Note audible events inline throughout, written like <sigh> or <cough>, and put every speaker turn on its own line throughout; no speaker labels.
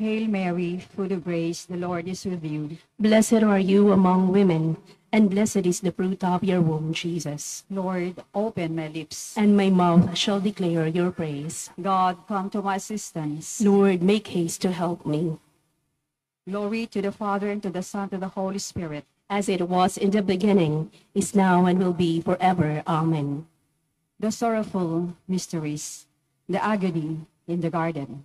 Hail Mary, full of grace, the Lord is with you.
Blessed are you among women, and blessed is the fruit of your womb, Jesus.
Lord, open my lips.
And my mouth shall declare your praise.
God, come to my assistance.
Lord, make haste to help me.
Glory to the Father, and to the Son, and to the Holy Spirit.
As it was in the beginning, is now, and will be forever. Amen.
The sorrowful mysteries, the agony in the garden.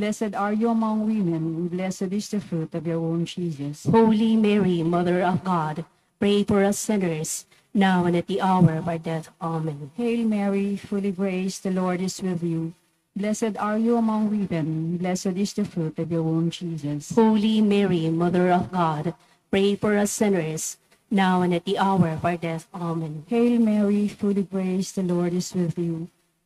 Blessed are you among women, and blessed is the fruit of your womb, Jesus.
Holy Mary, Mother of God, pray for us sinners, now and at the hour of our death. Amen.
Hail Mary, full of grace, the Lord is with you. Blessed are you among women, blessed is the fruit of your womb, Jesus.
Holy Mary, Mother of God, pray for us sinners, now and at the hour of our death. Amen.
Hail Mary, full of grace, the Lord is with you.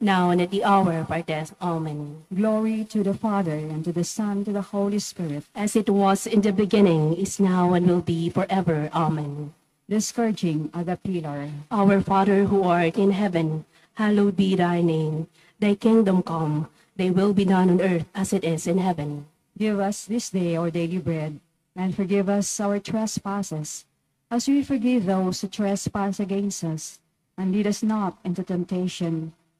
now and at the hour of our death. Amen.
Glory to the Father, and to the Son, and to the Holy Spirit.
As it was in the beginning, is now, and will be forever. Amen.
The scourging of the pillar.
Our Father who art in heaven, hallowed be thy name. Thy kingdom come, thy will be done on earth as it is in heaven.
Give us this day our daily bread, and forgive us our trespasses, as we forgive those who trespass against us. And lead us not into temptation,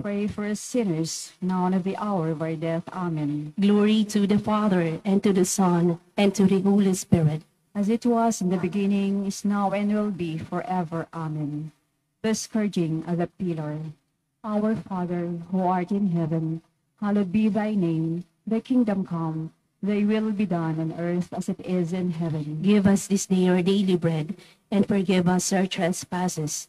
pray for us sinners, now and at the hour of our death. Amen.
Glory to the Father, and to the Son, and to the Holy Spirit.
As it was in the beginning, is now, and will be forever. Amen. The scourging of the pillar. Our Father, who art in heaven, hallowed be thy name. Thy kingdom come, thy will be done on earth as it is in heaven.
Give us this day our daily bread, and forgive us our trespasses,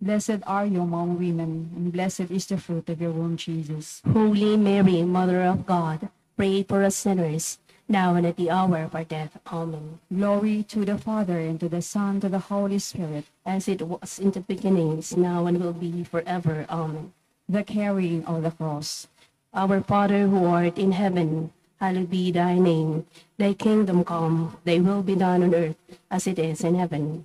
Blessed are you among women, and blessed is the fruit of your womb, Jesus.
Holy Mary, Mother of God, pray for us sinners, now and at the hour of our death. Amen.
Glory to the Father, and to the Son, and to the Holy Spirit.
As it was in the beginning, is now, and will be forever. Amen.
The carrying of the cross.
Our Father who art in heaven, hallowed be thy name. Thy kingdom come, thy will be done on earth as it is in heaven.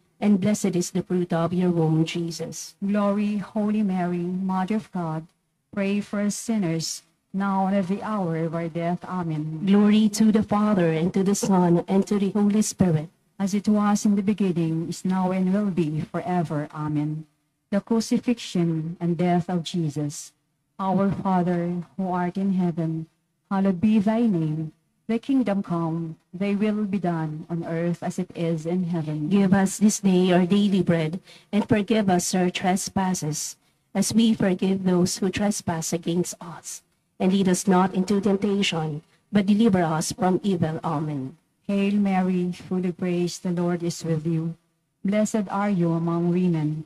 and blessed is the fruit of your womb, Jesus.
Glory, Holy Mary, Mother of God, pray for us sinners, now and at the hour of our death. Amen.
Glory to the Father, and to the Son, and to the Holy Spirit.
As it was in the beginning, is now, and will be forever. Amen. The crucifixion and death of Jesus. Our Father, who art in heaven, hallowed be thy name. Thy kingdom come, thy will be done on earth as it is in heaven.
Give us this day our daily bread, and forgive us our trespasses, as we forgive those who trespass against us. And lead us not into temptation, but deliver us from evil. Amen.
Hail Mary, full of grace, the Lord is with you. Blessed are you among women,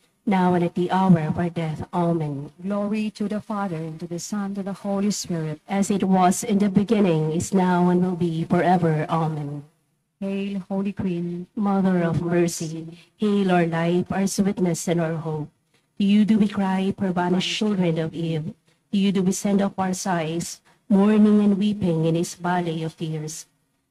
now and at the hour of our death. Amen.
Glory to the Father, and to the Son, and to the Holy Spirit.
As it was in the beginning, is now, and will be forever. Amen.
Hail, Holy Queen,
Mother of mercy, hail our life, our sweetness, and our hope. To you do we cry, poor banished children of Eve. To you do we send up our sighs, mourning and weeping in this valley of tears.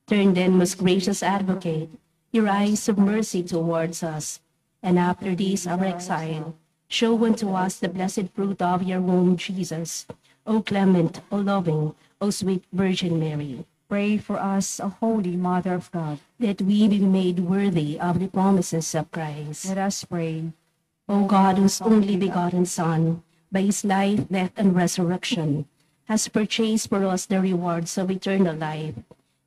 Turn then, most gracious advocate, your eyes of mercy towards us, and after this our exile, Show unto us the blessed fruit of your womb, Jesus. O clement, O loving, O sweet Virgin Mary,
Pray for us, O Holy Mother of God.
that we be made worthy of the promises of Christ.
Let us pray.
O God, whose only begotten Son, by his life, death, and resurrection, has purchased for us the rewards of eternal life,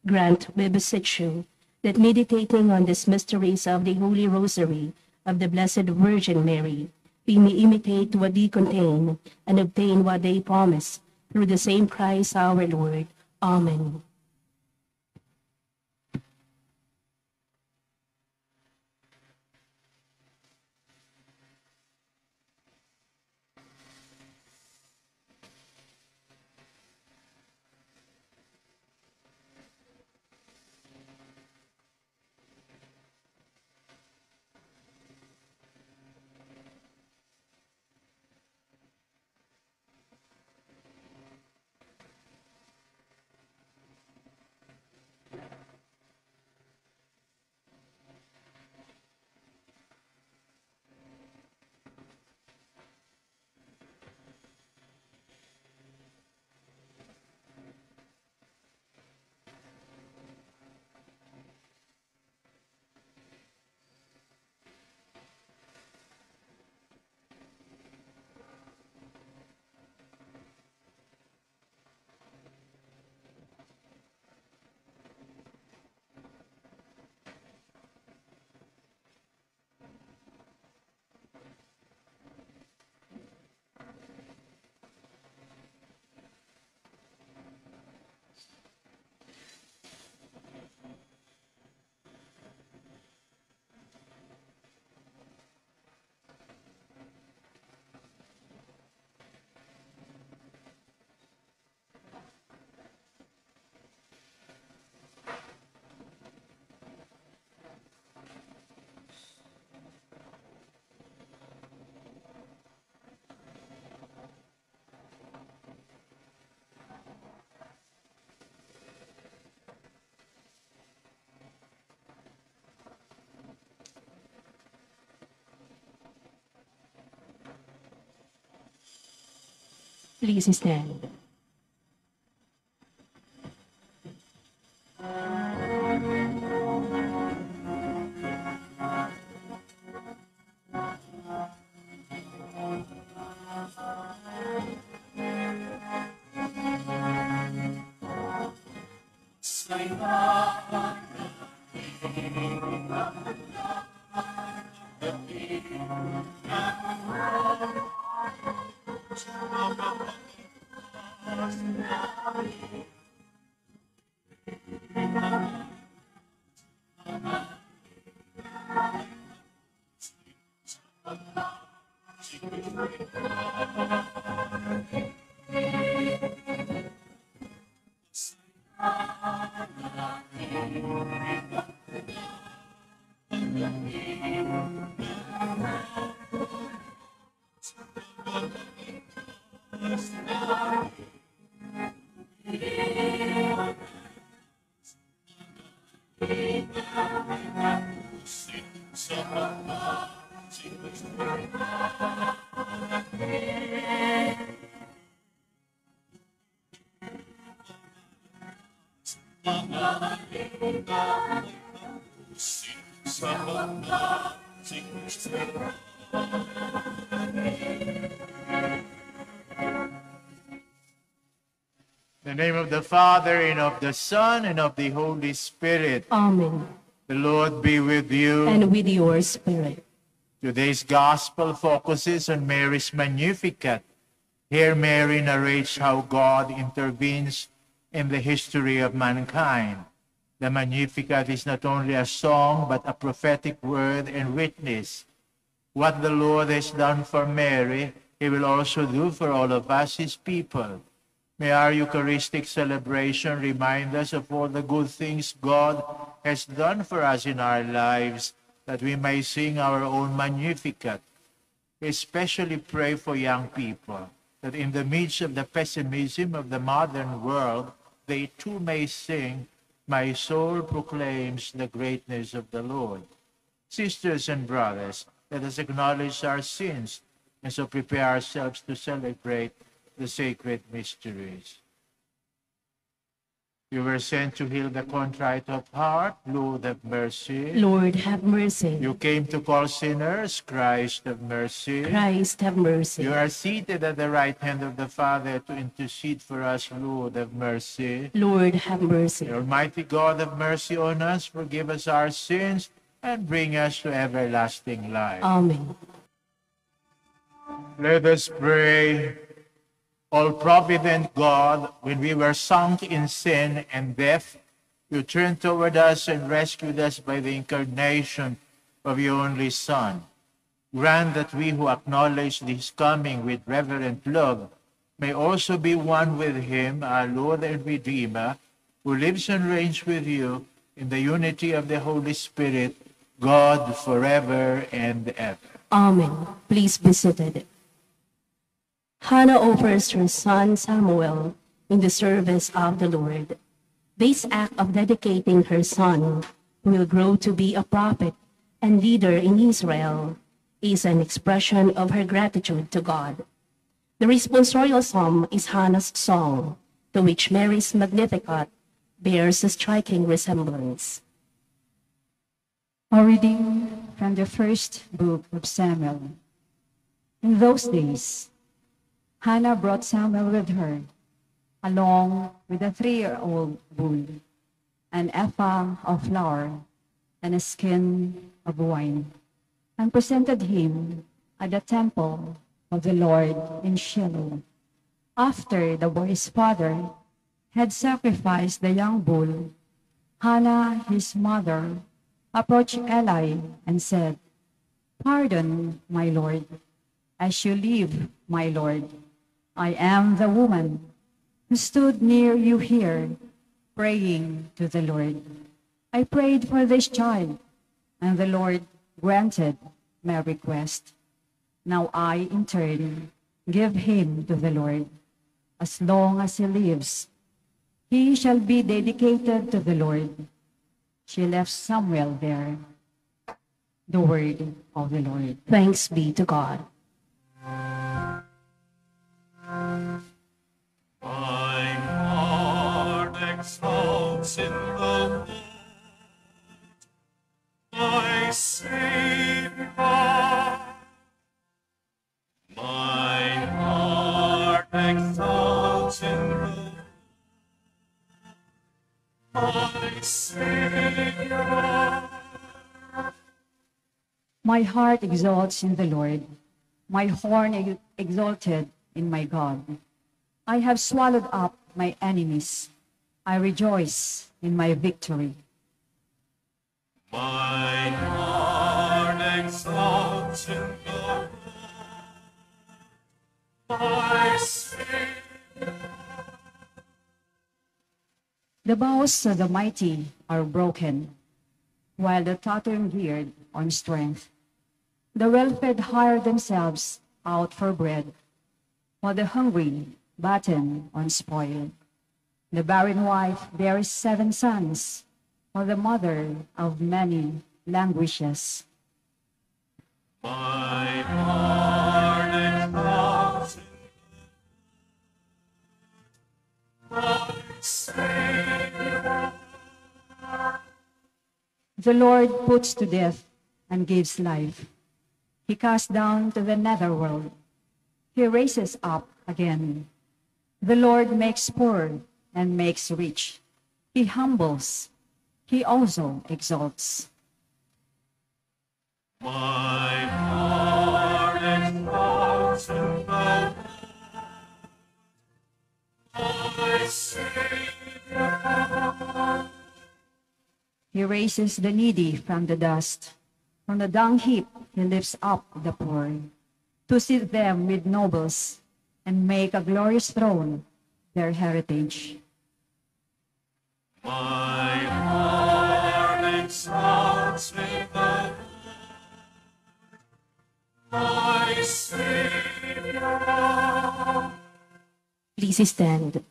grant, we beseech you, that meditating on these mysteries of the Holy Rosary of the Blessed Virgin Mary, we may imitate what they contain and obtain what they promise, through the same Christ our Lord. Amen. Please stand.
The name of the Father, and of the Son, and of the Holy Spirit.
Amen.
The Lord be with you.
And with your spirit.
Today's gospel focuses on Mary's Magnificat. Here, Mary narrates how God intervenes in the history of mankind. The Magnificat is not only a song, but a prophetic word and witness. What the Lord has done for Mary, he will also do for all of us, his people. May our Eucharistic celebration remind us of all the good things God has done for us in our lives, that we may sing our own Magnificat. Especially pray for young people, that in the midst of the pessimism of the modern world, they too may sing, My soul proclaims the greatness of the Lord. Sisters and brothers, let us acknowledge our sins and so prepare ourselves to celebrate the sacred mysteries. You were sent to heal the contrite of heart. Lord, have mercy.
Lord, have mercy.
You came to call sinners. Christ, have mercy.
Christ, have mercy.
You are seated at the right hand of the Father to intercede for us. Lord, have mercy.
Lord, have mercy.
The Almighty God, have mercy on us, forgive us our sins, and bring us to everlasting life.
Amen.
Let us pray. All provident God, when we were sunk in sin and death, you turned toward us and rescued us by the incarnation of your only Son. Grant that we who acknowledge his coming with reverent love may also be one with him, our Lord and Redeemer, who lives and reigns with you in the unity of the Holy Spirit, God forever and ever.
Amen. Please be seated. Hannah offers her son Samuel in the service of the Lord. This act of dedicating her son, who will grow to be a prophet and leader in Israel, is an expression of her gratitude to God. The responsorial psalm is Hannah's song, to which Mary's Magnificat bears a striking resemblance.
A reading from the first book of Samuel. In those days, Hannah brought Samuel with her, along with a three-year-old bull, an ephah of flour, and a skin of wine, and presented him at the temple of the Lord in Shiloh. After the boy's father had sacrificed the young bull, Hannah, his mother, approached Eli and said, Pardon, my lord, as you live, my lord. I am the woman who stood near you here, praying to the Lord. I prayed for this child, and the Lord granted my request. Now I, in turn, give him to the Lord. As long as he lives, he shall be dedicated to the Lord. She left Samuel there. The word of the Lord.
Thanks be to God.
My heart exalts in the Lord, my Savior. My heart exalts in the Lord, my Savior.
My heart exalts in the Lord, my horn ex- exalted in my God. I have swallowed up my enemies. I rejoice in my victory.
My heart exalts in the Lord, my Savior.
The bows of the mighty are broken, while the tottering geared on strength. The well-fed hire themselves out for bread, while the hungry batten on spoil. The barren wife bears seven sons, while the mother of many languishes.
My my Savior.
The Lord puts to death and gives life. He casts down to the netherworld. He raises up again. The Lord makes poor and makes rich. He humbles. He also exalts.
My heart exalts the Lord, my Savior.
He raises the needy from the dust. From the dung heap, he lifts up the poor to sit them with nobles and make a glorious throne their heritage.
My heart exalts in the Lord, my Savior.
Please stand.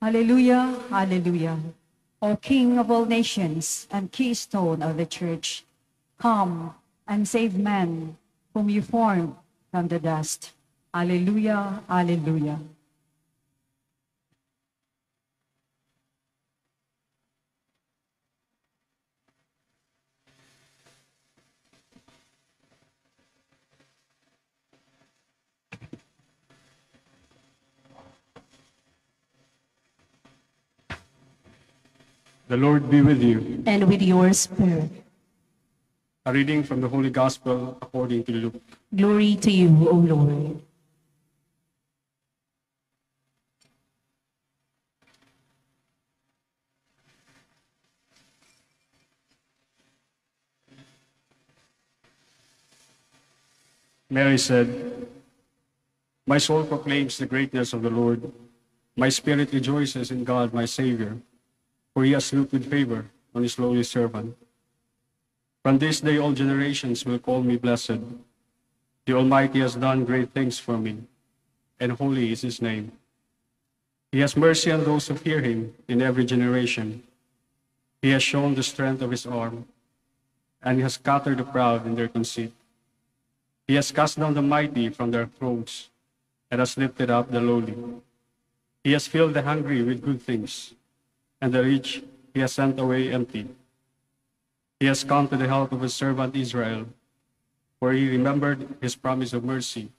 Hallelujah, hallelujah. O King of all nations and keystone of the church, come and save man whom you formed from the dust. Alleluia, alleluia.
The Lord be with you.
and with your spirit.
A reading from the Holy Gospel according to Luke.
Glory to you, O Lord.
Mary said, My soul proclaims the greatness of the Lord. My spirit rejoices in God, my Savior, for he has looked with favor on his lowly servant. From this day, all generations will call me blessed. The Almighty has done great things for me, and holy is his name. He has mercy on those who fear him in every generation. He has shown the strength of his arm, and he has scattered the proud in their conceit. He has cast down the mighty from their thrones and has lifted up the lowly. He has filled the hungry with good things, and the rich he has sent away empty. He has come to the help of his servant Israel, for he remembered his promise of mercy,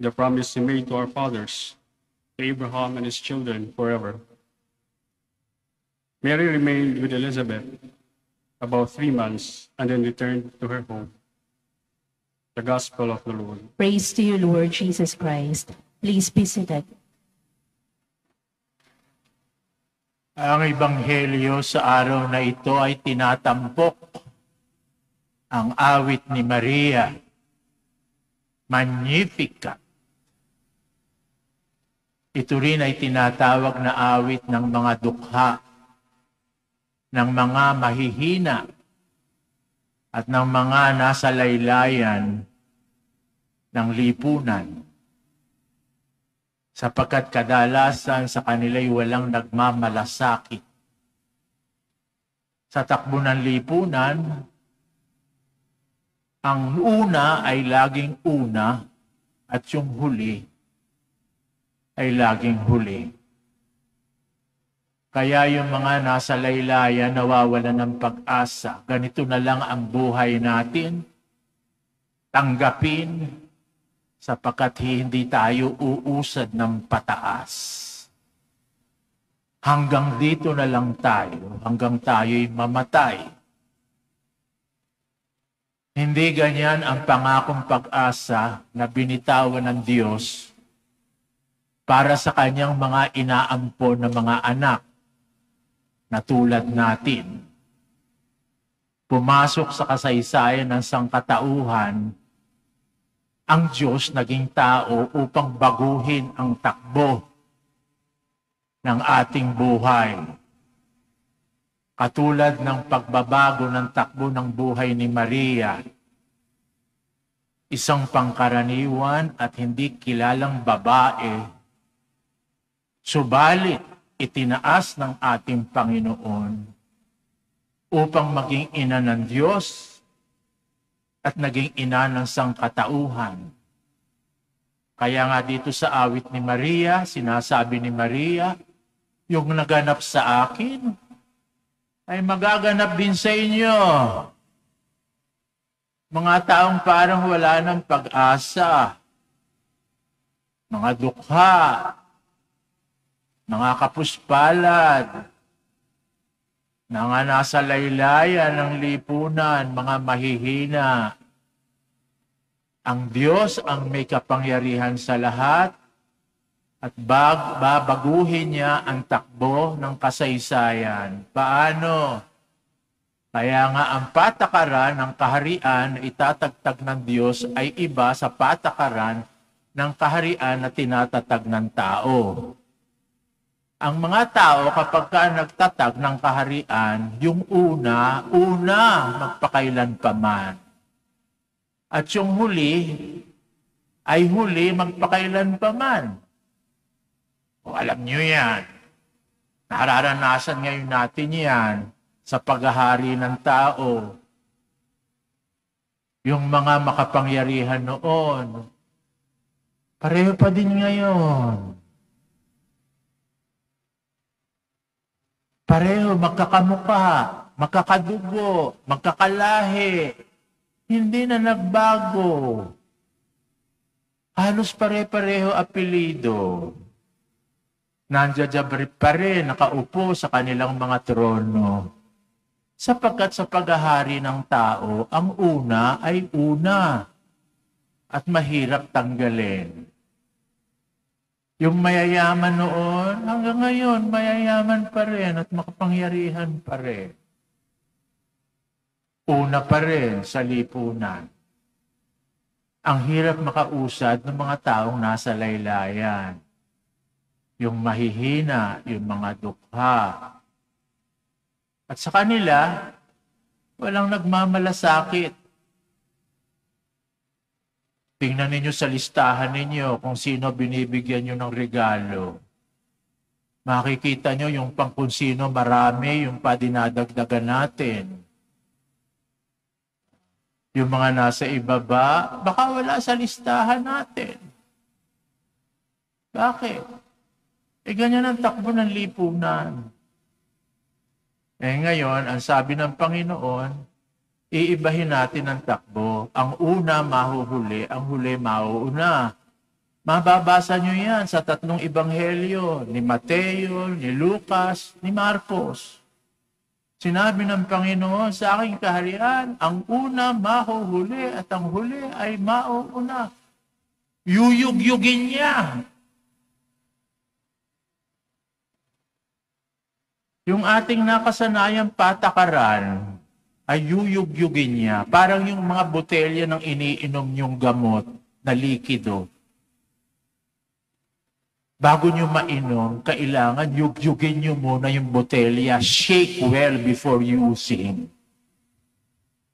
the promise he made to our fathers, to Abraham and his children forever. Mary remained with Elizabeth about three months and then returned to her home. The Gospel of the Lord.
Praise to you, Lord Jesus Christ. Please be seated.
Ang Ebanghelyo sa araw na ito ay tinatampok ang awit ni Maria, Magnificat. Ito rin ay tinatawag na awit ng mga dukha, ng mga mahihina, at ng mga nasa laylayan ng lipunan sapagkat kadalasan sa kanila'y walang nagmamalasakit. Sa takbo ng lipunan, ang una ay laging una at yung huli ay laging huli. Kaya yung mga nasa laylayan nawawala ng pag-asa. Ganito na lang ang buhay natin. Tanggapin sapagkat hindi tayo uusad ng pataas. Hanggang dito na lang tayo, hanggang tayo'y mamatay. Hindi ganyan ang pangakong pag-asa na binitawan ng Diyos para sa kanyang mga inaampon na mga anak na tulad natin. Pumasok sa kasaysayan ng sangkatauhan ang Diyos naging tao upang baguhin ang takbo ng ating buhay. Katulad ng pagbabago ng takbo ng buhay ni Maria, isang pangkaraniwan at hindi kilalang babae, subalit itinaas ng ating Panginoon upang maging ina ng Diyos at naging ina ng sangkatauhan. Kaya nga dito sa awit ni Maria, sinasabi ni Maria, yung naganap sa akin, ay magaganap din sa inyo. Mga taong parang wala ng pag-asa, mga dukha, mga kapuspalad, mga nasa laylayan ng lipunan, mga mahihina. Ang Diyos ang may kapangyarihan sa lahat at bag, babaguhin niya ang takbo ng kasaysayan. Paano? Kaya nga ang patakaran ng kaharian na itatagtag ng Diyos ay iba sa patakaran ng kaharian na tinatatag ng tao. Ang mga tao kapag ka nagtatag ng kaharian, yung una, una magpakailan pa man. At yung huli, ay huli magpakailan pa man. O alam nyo yan. Nararanasan ngayon natin yan sa paghahari ng tao. Yung mga makapangyarihan noon, Pareho pa din ngayon. Pareho, magkakamuka, magkakadugo, magkakalahi. Hindi na nagbago. Halos pare-pareho apelido. Nandiyan pa rin, nakaupo sa kanilang mga trono. Sapagkat sa paghahari ng tao, ang una ay una at mahirap tanggalin. Yung mayayaman noon, hanggang ngayon, mayayaman pa rin at makapangyarihan pa rin. Una pa rin sa lipunan. Ang hirap makausad ng mga taong nasa laylayan. Yung mahihina, yung mga dukha. At sa kanila, walang nagmamalasakit. Tingnan ninyo sa listahan ninyo kung sino binibigyan nyo ng regalo. Makikita nyo yung pang kung sino marami, yung pa dinadagdagan natin. Yung mga nasa ibaba, baka wala sa listahan natin. Bakit? Eh ganyan ang takbo ng lipunan. Eh ngayon, ang sabi ng Panginoon, iibahin natin ang takbo. Ang una mahuhuli, ang huli mauuna. Mababasa nyo yan sa tatlong ebanghelyo, ni Mateo, ni Lucas, ni Marcos. Sinabi ng Panginoon sa aking kaharian, ang una mahuhuli at ang huli ay mauuna. Yuyugyugin niya. Yung ating nakasanayang patakaran, ay yuyugyugin niya. Parang yung mga botelya ng iniinom yung gamot na likido. Bago nyo mainom, kailangan yugyugin nyo muna yung botelya. Shake well before using.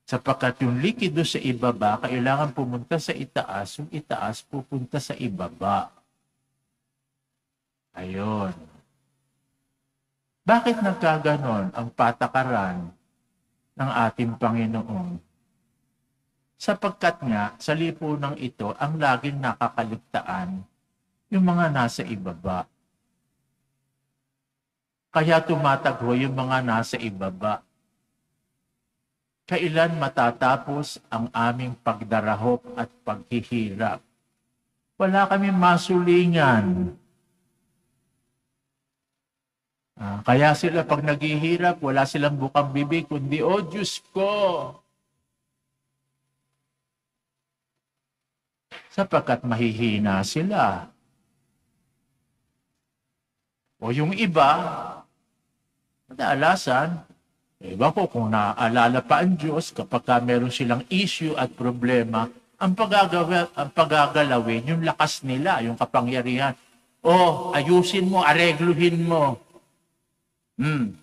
Sapagkat yung likido sa ibaba, kailangan pumunta sa itaas, yung itaas pupunta sa ibaba. Ayon. Bakit nagkaganon ang patakaran ng ating Panginoon. Sapagkat nga, sa lipunang ito, ang laging nakakaligtaan, yung mga nasa ibaba. Kaya tumatagho yung mga nasa ibaba. Kailan matatapos ang aming pagdarahop at paghihirap? Wala kami masulingan Ah, kaya sila pag naghihirap, wala silang bukang bibig, kundi, oh Diyos ko! Sapagkat mahihina sila. O yung iba, kadalasan, iba ko kung naaalala pa ang Diyos kapag ka meron silang issue at problema, ang, pagagawa, ang pagagalawin, yung lakas nila, yung kapangyarihan. O, ayusin mo, aregluhin mo, Hmm.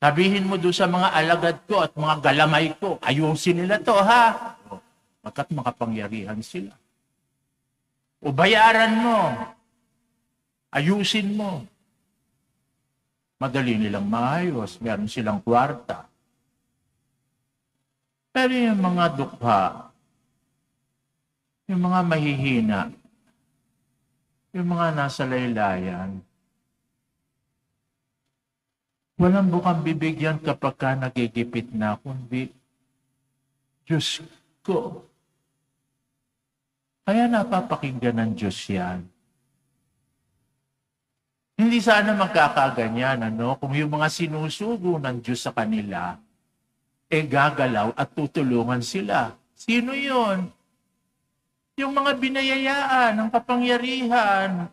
Sabihin mo doon sa mga alagad ko at mga galamay ko, ayusin nila to ha. Magkat makapangyarihan sila. O bayaran mo. Ayusin mo. Madali nilang maayos. Meron silang kwarta. Pero yung mga dukha, yung mga mahihina, yung mga nasa laylayan, Walang bukang bibigyan kapag ka nagigipit na, kundi Diyos ko. Kaya napapakinggan ng Diyos yan. Hindi sana magkakaganyan, ano? Kung yung mga sinusugo ng Diyos sa kanila, eh gagalaw at tutulungan sila. Sino yon? Yung mga binayayaan ng kapangyarihan,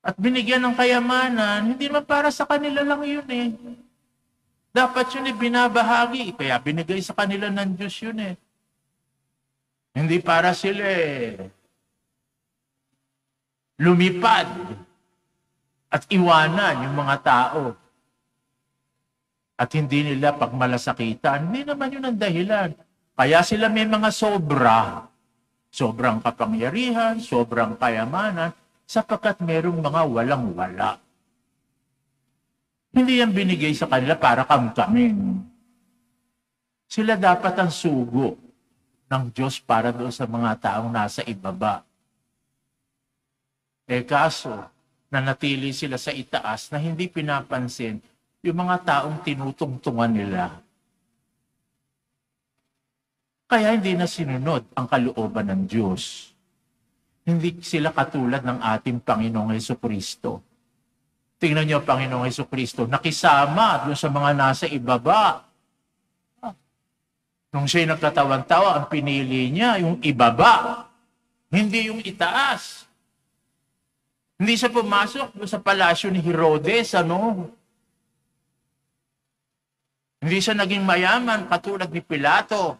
at binigyan ng kayamanan, hindi naman para sa kanila lang yun eh. Dapat yun eh binabahagi, kaya binigay sa kanila ng Diyos yun eh. Hindi para sila eh lumipad at iwanan yung mga tao. At hindi nila pagmalasakitan. Hindi naman yun ang dahilan. Kaya sila may mga sobra. Sobrang kapangyarihan, sobrang kayamanan, sapagkat merong mga walang-wala. Hindi yan binigay sa kanila para kamkamin. Sila dapat ang sugo ng Diyos para doon sa mga taong nasa ibaba. Eh kaso, nanatili sila sa itaas na hindi pinapansin yung mga taong tinutungtungan nila. Kaya hindi na sinunod ang kalooban ng Diyos. Hindi sila katulad ng ating Panginoong Heso Kristo. Tingnan niyo, Panginoong Heso Kristo, nakisama doon sa mga nasa ibaba. Nung siya'y nagkatawan-tawa, ang pinili niya yung ibaba, hindi yung itaas. Hindi siya pumasok doon sa palasyo ni Herodes, ano? Hindi siya naging mayaman katulad ni Pilato.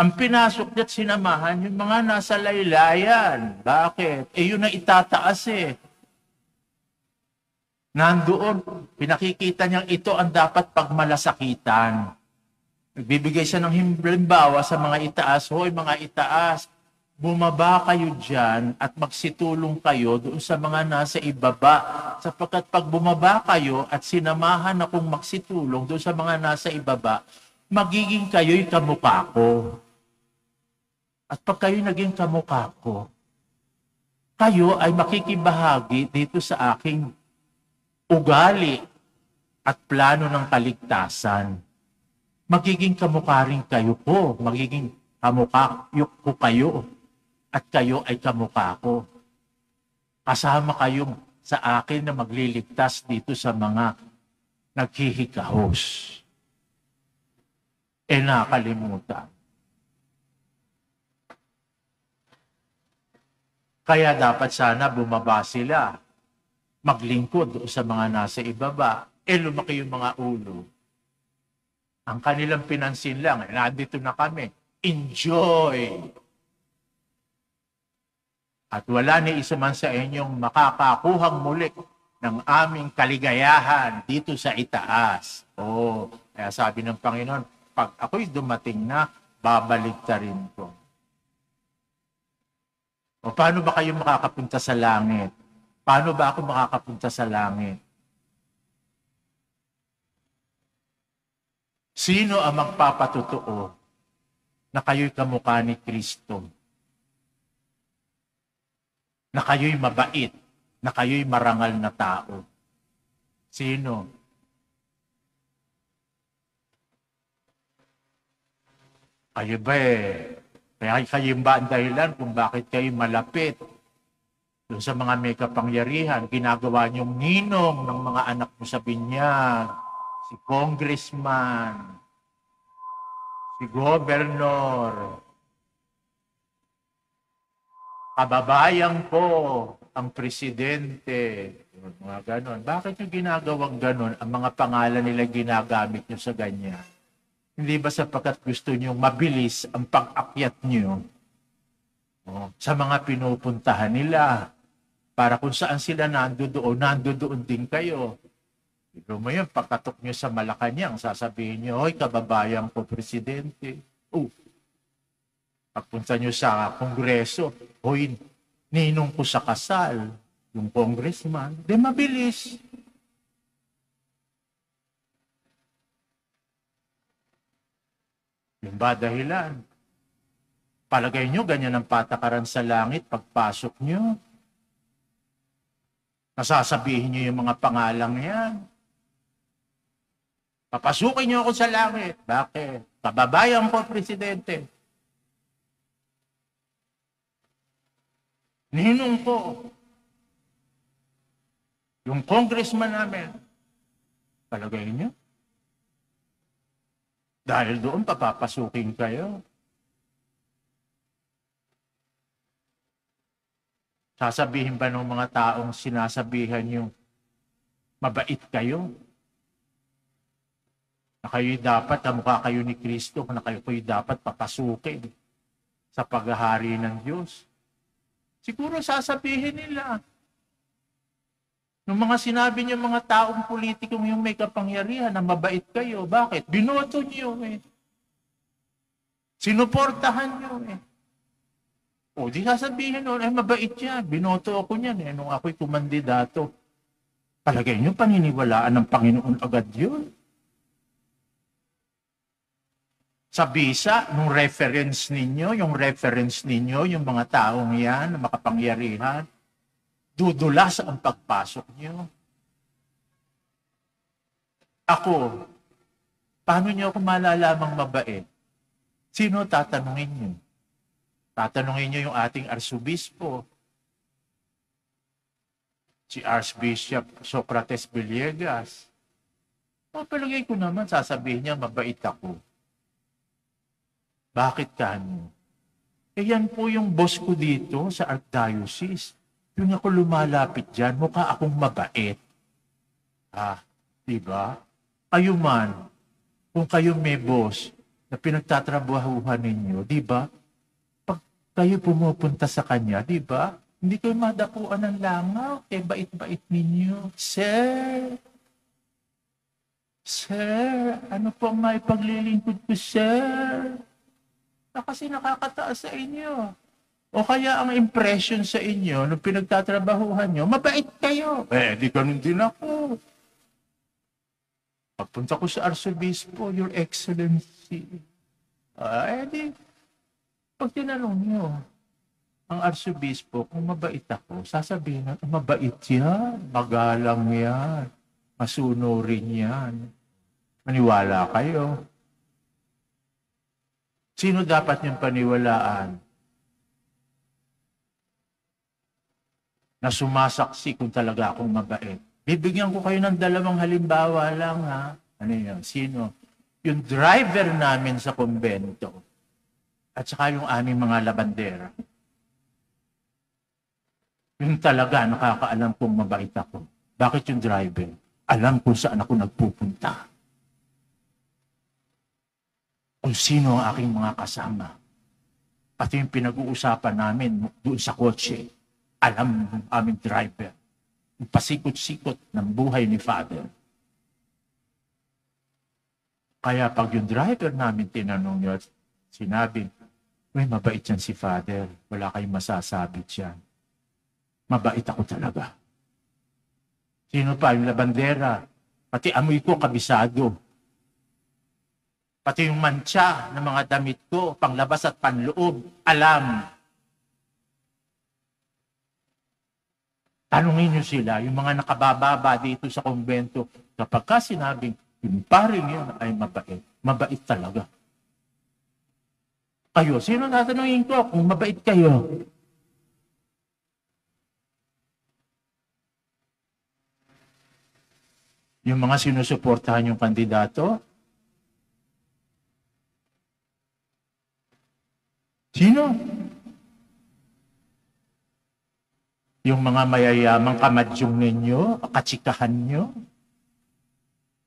Ang pinasok niya at sinamahan yung mga nasa laylayan. Bakit? Eh yun na itataas eh. Nandoon, pinakikita niyang ito ang dapat pagmalasakitan. Nagbibigay siya ng halimbawa sa mga itaas. Hoy mga itaas, bumaba kayo dyan at magsitulong kayo doon sa mga nasa ibaba. Sapagkat pag bumaba kayo at sinamahan akong magsitulong doon sa mga nasa ibaba, magiging kayo'y kamukha ko. At pag kayo naging kamukha ko, kayo ay makikibahagi dito sa aking ugali at plano ng kaligtasan. Magiging kamukha rin kayo ko. Magiging kamukha ko kayo. At kayo ay kamukha ko. Kasama kayo sa akin na magliligtas dito sa mga naghihikahos. E nakalimutan. Kaya dapat sana bumaba sila, maglingkod sa mga nasa ibaba, e lumaki yung mga ulo. Ang kanilang pinansin lang, eh, nandito na kami, enjoy. At wala ni isa man sa inyong makakakuhang muli ng aming kaligayahan dito sa itaas. Oh, kaya sabi ng Panginoon, pag ako'y dumating na, babalik ta rin ko. O paano ba kayo makakapunta sa langit? Paano ba ako makakapunta sa langit? Sino ang magpapatotoo na kayo'y kamukha ni Kristo? Na kayo'y mabait? Na kayo'y marangal na tao? Sino? Kayo ba eh, kaya kayo ba ang dahilan kung bakit kayo malapit doon sa mga may kapangyarihan, ginagawa niyong ninong ng mga anak mo sa binyag, si congressman, si governor, kababayan ko, ang presidente, mga ganon. Bakit yung ginagawang ganon, ang mga pangalan nila ginagamit nyo sa ganyan? Hindi ba sapagkat gusto nyo mabilis ang pag-akyat nyo oh, sa mga pinupuntahan nila? Para kung saan sila nando doon, nando doon din kayo. Ito mo yun, pagkatok nyo sa Malacanang, sasabihin nyo, Hoy, kababayan ko, presidente. Oh, pagpunta nyo sa kongreso, Hoy, ninong ko sa kasal, yung congressman, de mabilis. Yung ba dahilan? Palagay nyo, ganyan ang patakaran sa langit pagpasok nyo. Nasasabihin nyo yung mga pangalang yan. Papasukin nyo ako sa langit. Bakit? Kababayan ko, Presidente. Ninong ko. Yung congressman namin. Palagay nyo? Dahil doon papapasukin kayo. Sasabihin ba ng mga taong sinasabihan yung mabait kayo? Na kayo'y dapat, kamukha kayo ni Kristo, na kayo dapat papasukin sa paghahari ng Diyos. Siguro sasabihin nila, Nung mga sinabi niyo mga taong politikong yung may kapangyarihan na mabait kayo, bakit? Binoto niyo eh. Sinuportahan niyo eh. O di sasabihin nun, ay mabait yan. Binoto ako niyan eh, nung ako'y kumandidato. Palagay niyo, paniniwalaan ng Panginoon agad yun. Sa visa, nung reference ninyo, yung reference ninyo, yung mga taong yan, makapangyarihan, dudulas ang pagpasok nyo. Ako, paano nyo ako malalamang mabait? Sino tatanungin nyo? Tatanungin nyo yung ating arsobispo, si Archbishop Socrates Villegas. O, palagay ko naman, sasabihin niya, mabait ako. Bakit kano? Eh yan po yung boss ko dito sa Archdiocese. Yung ako lumalapit dyan, mukha akong mabait. Ah, di ba? Kayo man, kung kayo may boss na pinagtatrabahuhan ninyo, di ba? Pag kayo pumupunta sa kanya, di ba? Hindi kayo madapuan ng langaw. Eh, bait-bait ninyo. Sir, Sir, ano po ang may paglilingkod ko, sir? Na kasi nakakataas sa inyo. O kaya ang impression sa inyo nung pinagtatrabahuhan nyo, mabait kayo. Eh, di ganun din ako. Pagpunta ko sa Arsobispo, Your Excellency. Ah, eh di, pag tinanong nyo, ang Arsobispo, kung mabait ako, sasabihin na, mabait yan, magalang yan, masunurin yan. Maniwala kayo. Sino dapat niyang paniwalaan? Na sumasaksi kung talaga akong mabait. Bibigyan ko kayo ng dalawang halimbawa lang ha. Ano yun? Sino? Yung driver namin sa kumbento at saka yung aming mga labandera. Yung talaga nakakaalam kung mabait ako. Bakit yung driver? Alam kung saan ako nagpupunta. Kung sino ang aking mga kasama. Pati yung pinag-uusapan namin doon sa kotse. Alam ng aming driver. Yung pasikot-sikot ng buhay ni Father. Kaya pag yung driver namin tinanong niyo sinabi, Uy, mabait yan si Father. Wala kayong masasabi dyan. Mabait ako talaga. Sino pa? Yung labandera. Pati amoy ko, kabisado. Pati yung mantsa ng mga damit ko, panglabas at panloob, alam. Tanungin nyo sila, yung mga nakabababa dito sa kumbento, kapag ka sinabing, yung paring yun ay mabait. Mabait talaga. Kayo, sino tatanungin ko kung mabait kayo? Yung mga sinusuportahan yung kandidato? Sino? Yung mga mayayamang kamadyong ninyo, katsikahan nyo?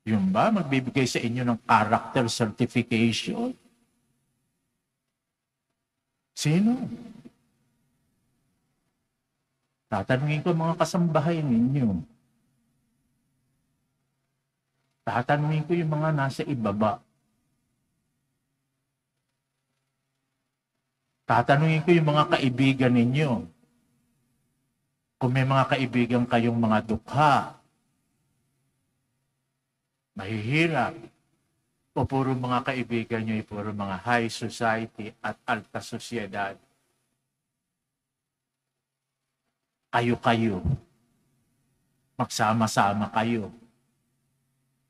Yung ba, magbibigay sa inyo ng character certification? Sino? Tatanungin ko mga kasambahay ninyo. Tatanungin ko yung mga nasa ibaba. Tatanungin ko yung mga kaibigan ninyo. Kung may mga kaibigan kayong mga dukha, mahihirap, o puro mga kaibigan nyo ay puro mga high society at alta sosyedad. Kayo-kayo. Magsama-sama kayo.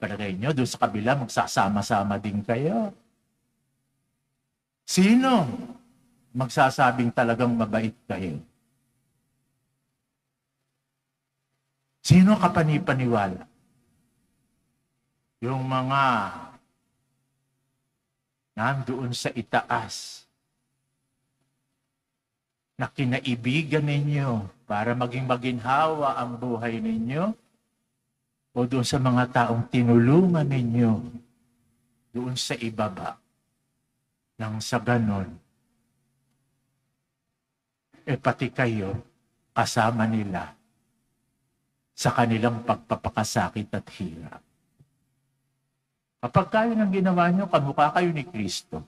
Palagay nyo, doon sa kabila, magsasama-sama din kayo. Sino magsasabing talagang mabait kayo? Sino kapanipaniwala? Yung mga nandoon sa itaas na kinaibigan ninyo para maging maginhawa ang buhay ninyo o doon sa mga taong tinulungan ninyo doon sa ibaba nang sa ganon eh pati kayo kasama nila sa kanilang pagpapakasakit at hirap. Kapag kayo ng ginawa nyo, kamukha kayo ni Kristo.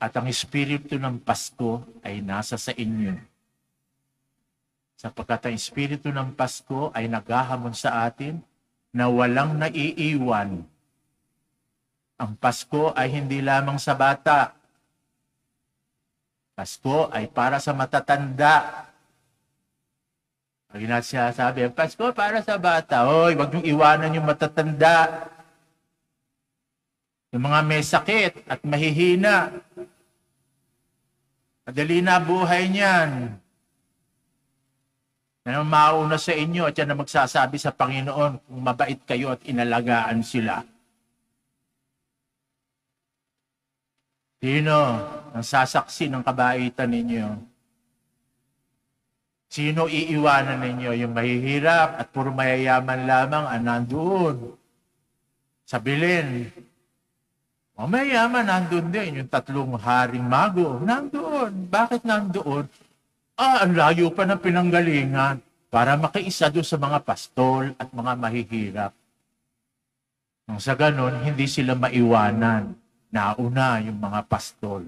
At ang Espiritu ng Pasko ay nasa sa inyo. Sapagkat ang Espiritu ng Pasko ay naghahamon sa atin na walang naiiwan. Ang Pasko ay hindi lamang sa bata. Pasko ay para sa matatanda. Pag sinasabi, ang Pasko para sa bata. Hoy, wag niyong iwanan yung matatanda. Yung mga may sakit at mahihina. Madali na buhay niyan. Yan ang mauna sa inyo at yan ang magsasabi sa Panginoon kung mabait kayo at inalagaan sila. Sino ang sasaksi ng kabaitan ninyo? Sino iiwanan ninyo? Yung mahihirap at puro mayayaman lamang ang nandoon. Sa bilin. O mayayaman, nandun din. Yung tatlong haring mago, nandoon. Bakit nandoon? Ah, ang layo pa ng pinanggalingan para makiisa doon sa mga pastol at mga mahihirap. Nang sa ganon, hindi sila maiwanan. Nauna yung mga pastol.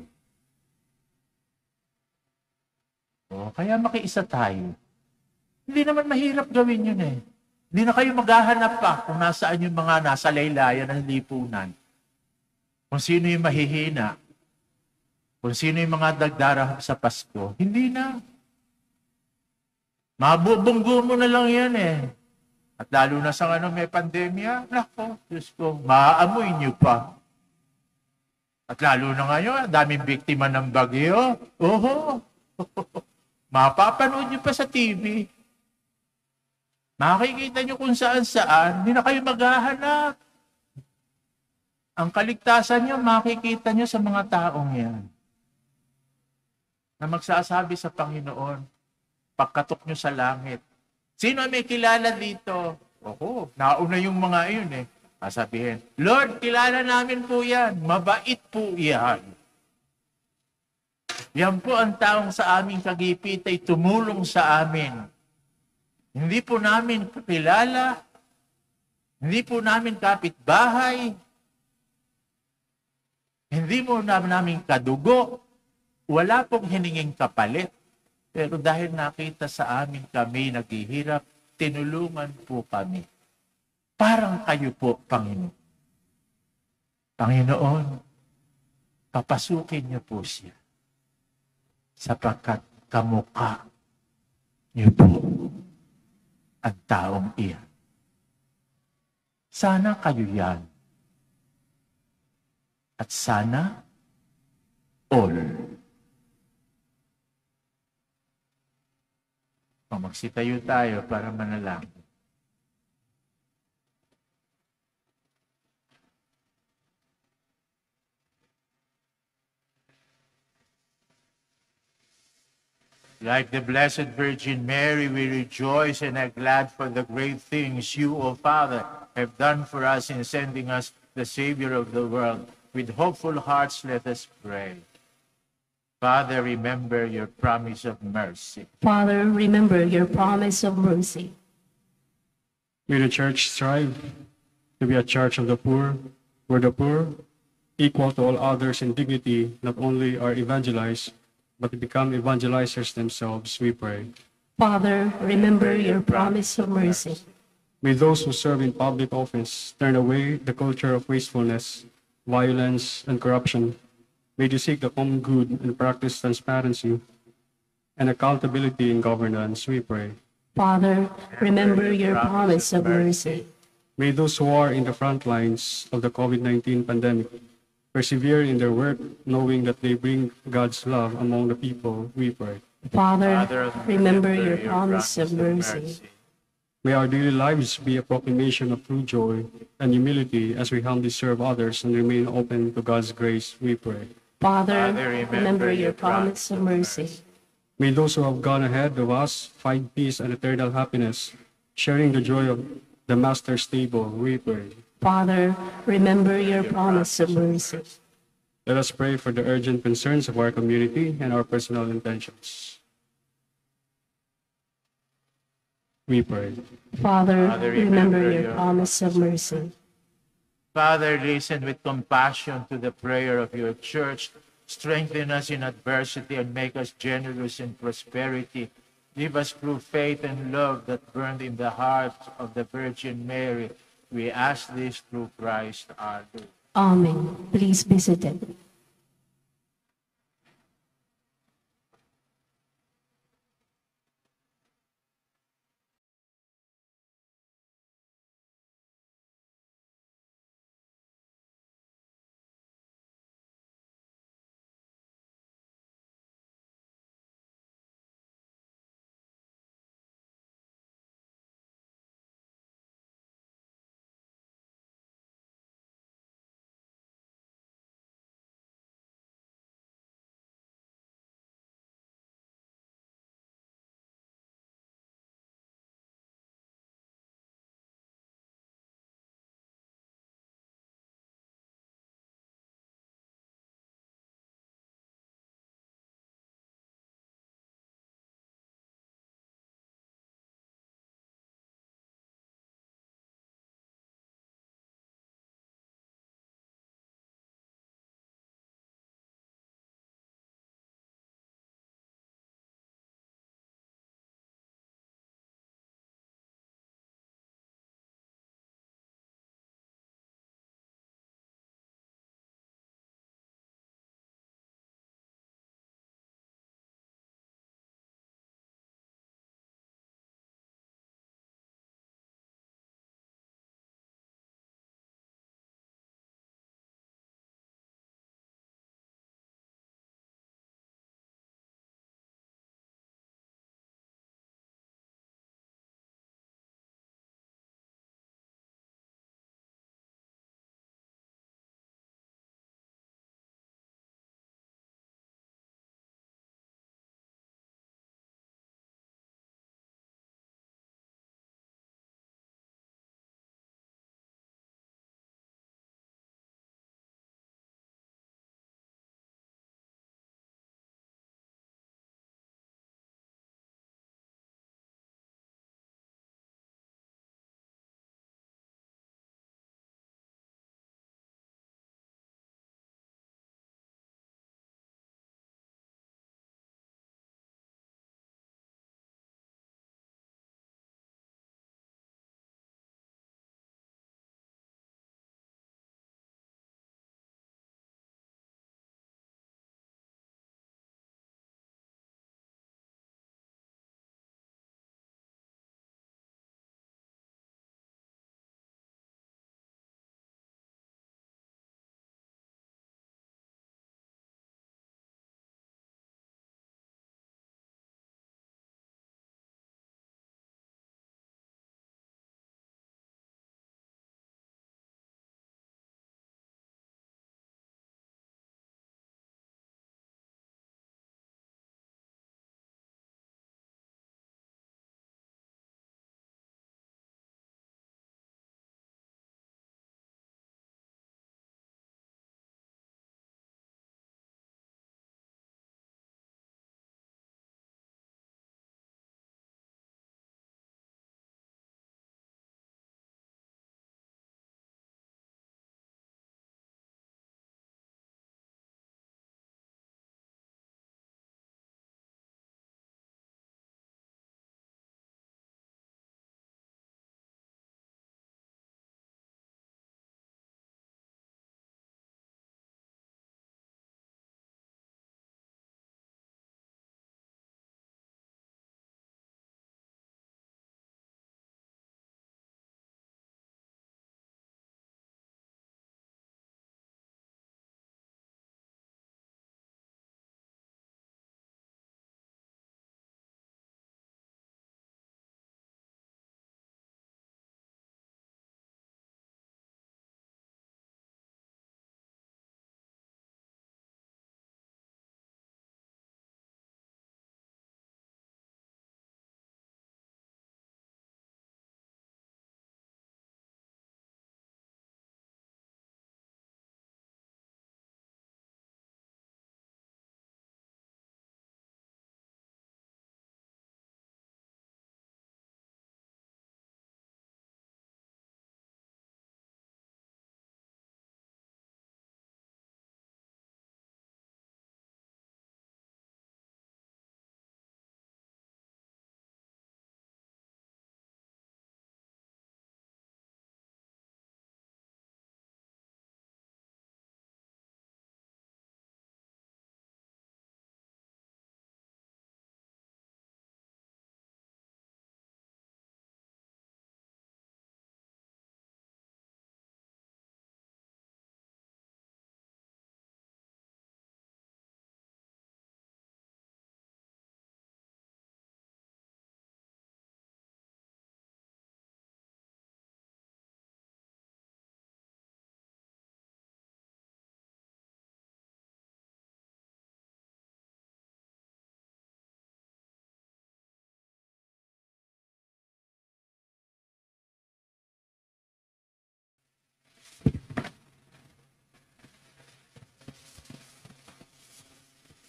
O, kaya makiisa tayo. Hindi naman mahirap gawin yun eh. Hindi na kayo maghahanap pa kung nasaan yung mga nasa laylayan ng lipunan. Kung sino yung mahihina. Kung sino yung mga dagdarahap sa Pasko. Hindi na. Mabubunggo mo na lang yan eh. At lalo na sa ano may pandemya, nako, Diyos ko, maaamoy niyo pa. At lalo na ngayon, daming biktima ng bagyo. Oho. <laughs> Mapapanood niyo pa sa TV. Makikita niyo kung saan saan. Hindi na kayo maghahanap. Ang kaligtasan niyo, makikita niyo sa mga taong yan. Na magsasabi sa Panginoon, pagkatok niyo sa langit. Sino may kilala dito? Oho, nauna yung mga iyon eh. Sasabihin, Lord, kilala namin po yan. Mabait po yan. Yan po ang taong sa aming kagipit ay tumulong sa amin. Hindi po namin kakilala. Hindi po namin kapitbahay. Hindi mo namin, namin kadugo. Wala pong hininging kapalit. Pero dahil nakita sa amin kami naghihirap, tinulungan po kami. Parang kayo po, Panginoon. Panginoon, papasukin niyo po siya sapagkat kamukha niyo po ang taong iyan. Sana kayo yan. At sana all. O magsitayo tayo para manalangin. Like the Blessed Virgin Mary, we rejoice and are glad for the great things you, O Father, have done for us in sending us the Savior of the world. With hopeful hearts, let us pray. Father, remember your promise of mercy.
Father, remember your promise of mercy.
May the church strive to be a church of the poor, where the poor, equal to all others in dignity, not only are evangelized, but to become evangelizers themselves, we pray.
Father, remember your promise of mercy.
May those who serve in public office turn away the culture of wastefulness, violence, and corruption. May they seek the common good and practice transparency and accountability in governance, we pray.
Father, remember your promise of mercy.
May those who are in the front lines of the COVID-19 pandemic persevere in their work, knowing that they bring God's love among the people, we pray.
Father,
Father,
remember your promise of mercy.
May our daily lives be a proclamation of true joy and humility as we humbly serve others and remain open to God's grace, we pray.
Father,
Father, remember
remember
your
your promise of mercy.
May those who have gone ahead of us find peace and eternal happiness, sharing the joy of the Master's table, we pray.
Father, remember your promise of mercy.
Let us pray for the urgent concerns of our community and our personal intentions. We pray.
Father,
Father,
remember
remember
your
your
promise of mercy.
Father, listen with compassion to the prayer of your church. Strengthen us in adversity and make us generous in prosperity. Give us true faith and love that burned in the heart of the Virgin Mary. We ask this through Christ our Lord.
Amen. Please be seated.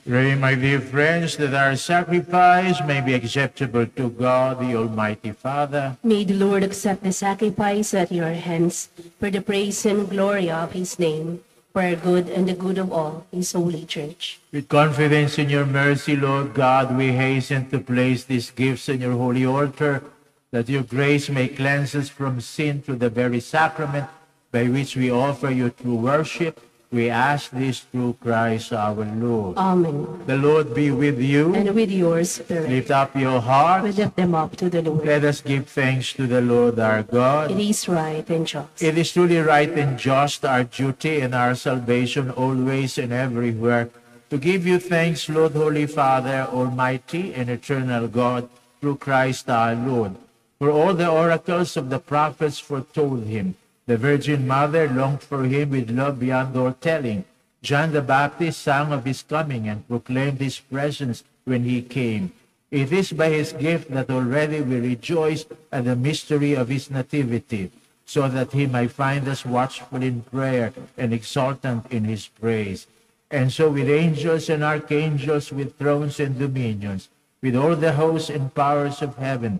Pray, my dear friends, that our sacrifice may be acceptable to God, the Almighty Father.
May the Lord accept the sacrifice at your hands for the praise and glory of his name, for our good and the good of all his holy church.
With confidence in your mercy, Lord God, we hasten to place these gifts on your holy altar, that your grace may cleanse us from sin through the very sacrament by which we offer you true worship. We ask this through Christ our Lord.
Amen.
The Lord be with you.
And with your spirit,
Lift up your
we lift them up to the Lord.
Let us give thanks to the Lord our God.
It is right and just.
It is truly right and just, our duty and our salvation always and everywhere, to give you thanks, Lord, Holy Father, Almighty and eternal God, through Christ our Lord. For all the oracles of the prophets foretold him. The Virgin Mother longed for him with love beyond all telling. John the Baptist sang of his coming and proclaimed his presence when he came. It is by his gift that already we rejoice at the mystery of his nativity, so that he might find us watchful in prayer and exultant in his praise. And so with angels and archangels, with thrones and dominions, with all the hosts and powers of heaven,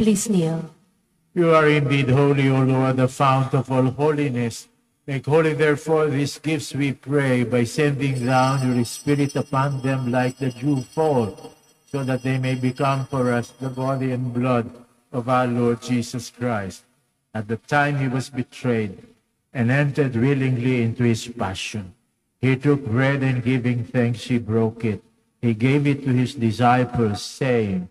Please kneel.
You are indeed holy, O Lord, the fount of all holiness. Make holy, therefore, these gifts, we pray, by sending down your Spirit upon them like the dew fall, so that they may become for us the body and blood of our Lord Jesus Christ. At the time he was betrayed and entered willingly into his passion, he took bread and giving thanks, he broke it. He gave it to his disciples, saying,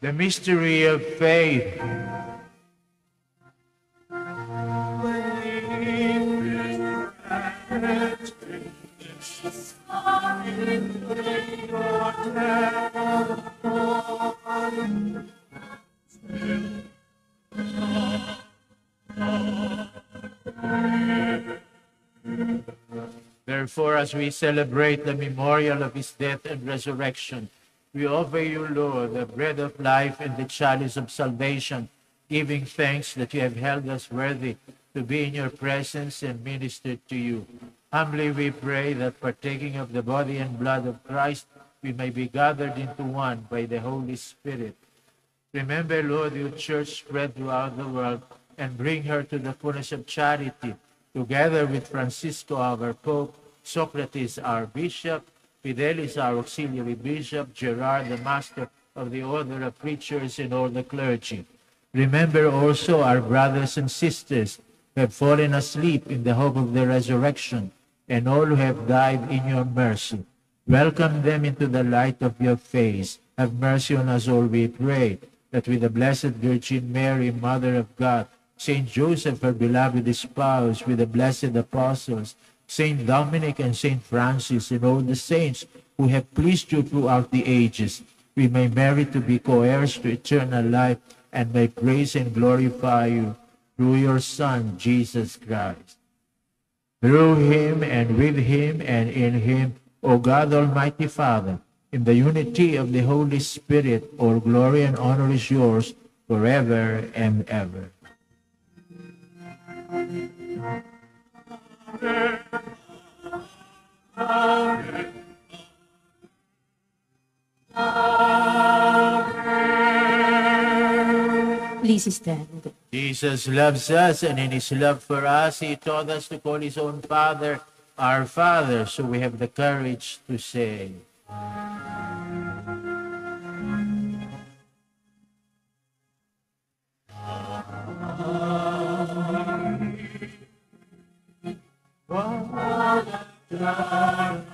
The mystery of faith. Therefore, as we celebrate the memorial of his death and resurrection, we offer you, Lord, the bread of life and the chalice of salvation, giving thanks that you have held us worthy to be in your presence and minister to you. Humbly we pray that partaking of the body and blood of Christ, we may be gathered into one by the Holy Spirit. Remember, Lord, your church spread throughout the world and bring her to the fullness of charity, together with Francisco, our Pope, Socrates, our Bishop, Fidelis, our auxiliary bishop, Gerard, the master of the order of preachers, and all the clergy. Remember also our brothers and sisters who have fallen asleep in the hope of the resurrection, and all who have died in your mercy. Welcome them into the light of your face. Have mercy on us all, we pray, that with the Blessed Virgin Mary, Mother of God, Saint Joseph, her beloved spouse, with the blessed apostles, Saint Dominic and Saint Francis, and all the saints who have pleased you throughout the ages, we may merit to be co-heirs to eternal life and may praise and glorify you through your Son, Jesus Christ. Through him and with him and in him, O God Almighty Father, in the unity of the Holy Spirit, all glory and honor is yours forever and ever.
Please stand.
Jesus loves us, and in his love for us, he taught us to call his own Father our Father, so we have the courage to say, Deliver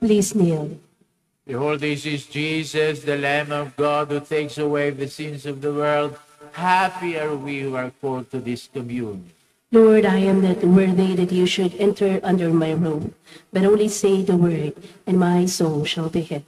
Please kneel.
Behold, this is Jesus, the Lamb of God, who takes away the sins of the world. Happy are we who are called to this communion.
Lord, I am not worthy that you should enter under my roof, but only say the word, and my soul shall be healed.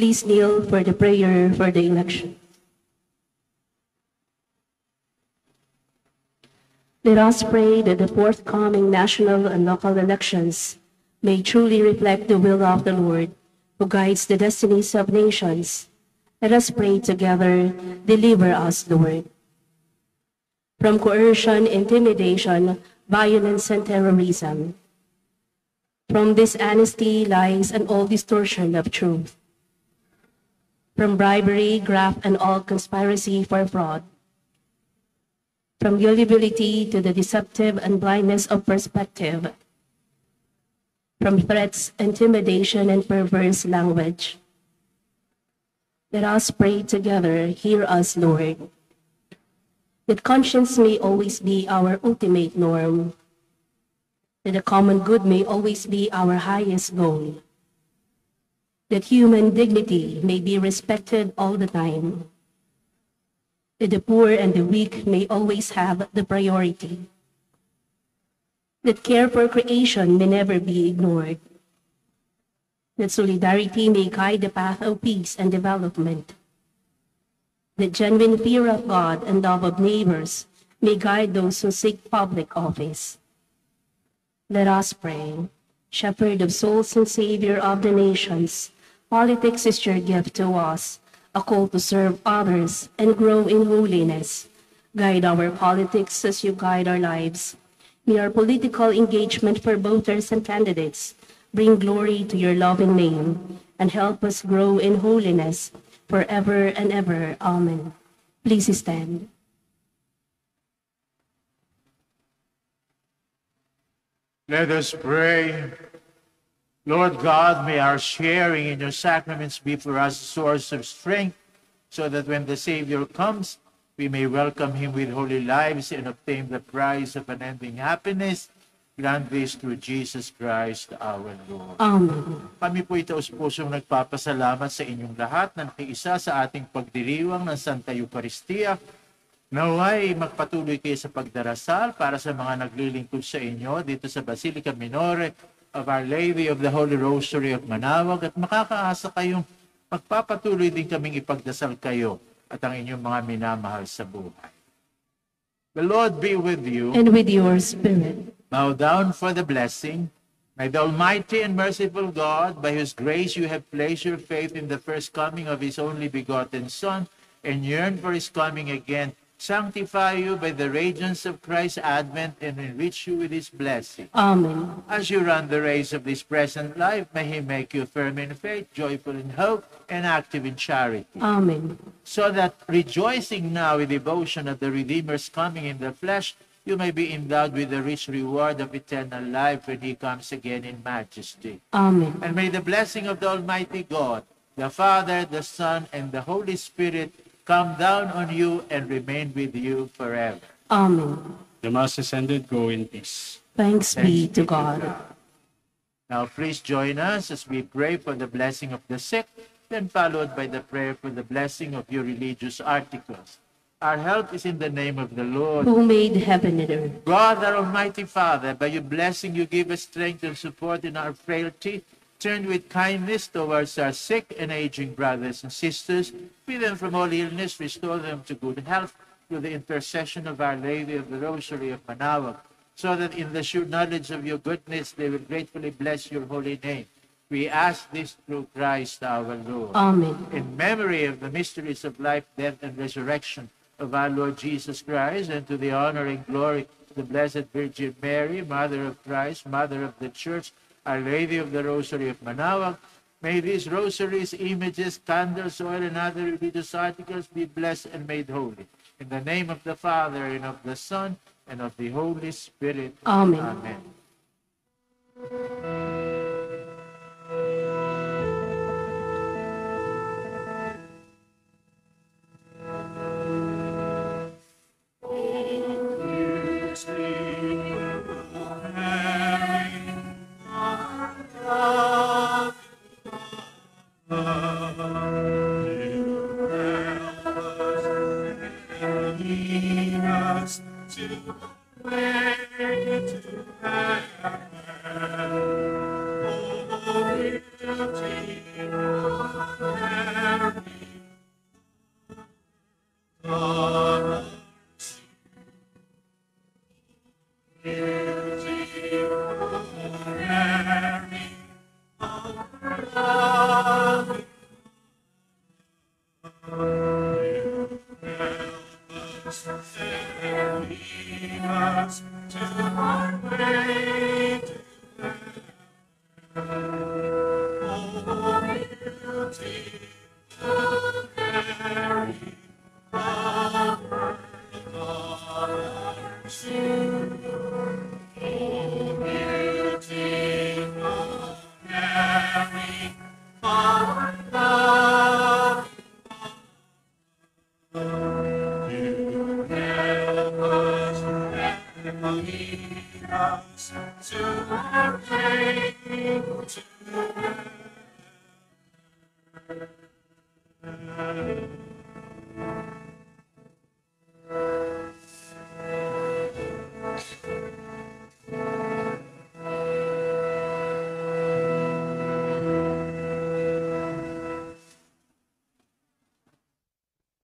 Please kneel for the prayer for the election. Let us pray that the forthcoming national and local elections may truly reflect the will of the Lord, who guides the destinies of nations. Let us pray together, deliver us, Lord. From coercion, intimidation, violence, and terrorism. From this dishonesty, lies, and all distortion of truth from bribery, graft, and all conspiracy for fraud. From gullibility to the deceptive and blindness of perspective. From threats, intimidation, and perverse language. Let us pray together, hear us, Lord. That conscience may always be our ultimate norm. That the common good may always be our highest goal that human dignity may be respected all the time, that the poor and the weak may always have the priority, that care for creation may never be ignored, that solidarity may guide the path of peace and development, that genuine fear of God and love of neighbors may guide those who seek public office. Let us pray, Shepherd of souls and Savior of the nations, Politics is your gift to us, a call to serve others and grow in holiness. Guide our politics as you guide our lives. May our political engagement for voters and candidates bring glory to your loving name and help us grow in holiness forever and ever. Amen. Please stand.
Let us pray. Lord God, may our sharing in your sacraments be for us a source of strength, so that when the Savior comes, we may welcome him with holy lives and obtain the prize of unending happiness. Grant this through Jesus Christ our Lord.
Amen.
Kami po itaos pusong nagpapasalamat sa inyong lahat na nakiisa sa ating pagdiriwang ng Santa Eucharistia. Naway magpatuloy kayo sa pagdarasal para sa mga naglilingkod sa inyo dito sa Basilica Minore of Our Lady of the Holy Rosary of Manawag at makakaasa kayong magpapatuloy din kaming ipagdasal kayo at ang inyong mga minamahal sa buhay. The Lord be with you.
And with your spirit.
Bow down for the blessing. May the Almighty and merciful God, by whose grace you have placed your faith in the first coming of His only begotten Son, and yearn for His coming again, sanctify you by the radiance of Christ's advent and enrich you with His blessing.
Amen.
As you run the race of this present life, may He make you firm in faith, joyful in hope, and active in charity.
Amen.
so that rejoicing now with devotion at the Redeemer's coming in the flesh, you may be endowed with the rich reward of eternal life when he comes again in majesty.
Amen.
And may the blessing of the Almighty God, the Father, the Son, and the Holy Spirit come down on you and remain with you forever.
Amen.
The Mass is ended. Go in peace.
Thanks be to God.
Now please join us as we pray for the blessing of the sick, then followed by the prayer for the blessing of your religious articles. Our help is in the name of the Lord.
Who made heaven and earth.
God, our Almighty Father, by your blessing you give us strength and support in our frailty. Turn with kindness towards our sick and aging brothers and sisters. Free them from all illness, restore them to good health through the intercession of Our Lady of the Rosary of Manaoag, so that in the sure knowledge of your goodness they will gratefully bless your holy name. We ask this through Christ our Lord
Amen.
in memory of the mysteries of life, death, and resurrection of our Lord Jesus Christ, and to the honor and glory of the Blessed Virgin Mary, Mother of Christ, Mother of the Church, Our Lady of the Rosary of Manaoag, may these rosaries, images, candles, oil, and other religious articles be blessed and made holy. In the name of the Father, and of the Son, and of the Holy Spirit.
Amen.
Amen.